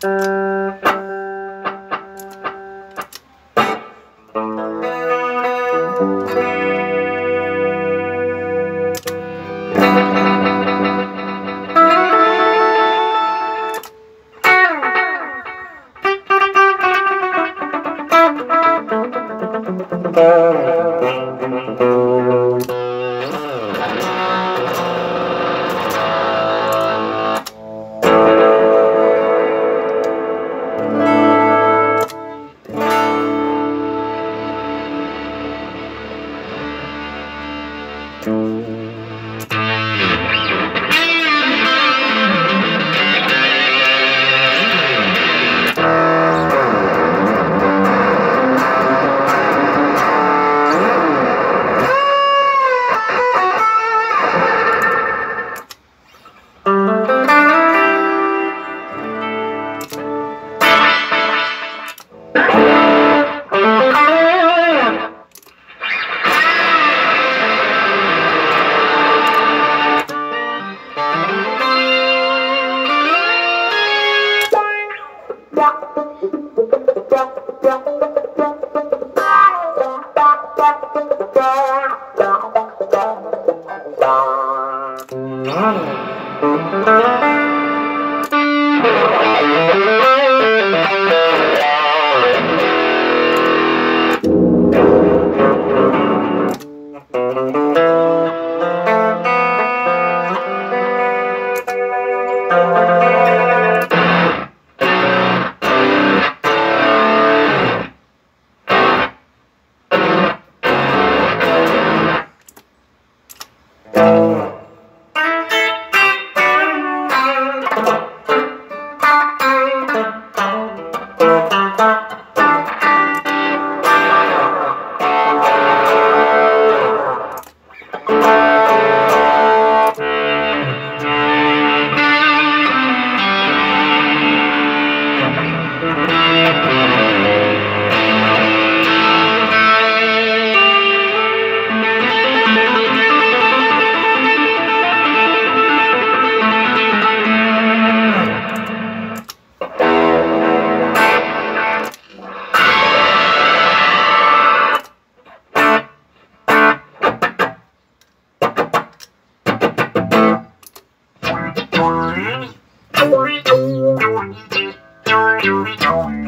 Thank uh... you. Thank you. Nada. ಮಾಡ್ತಾರೆ Thank you.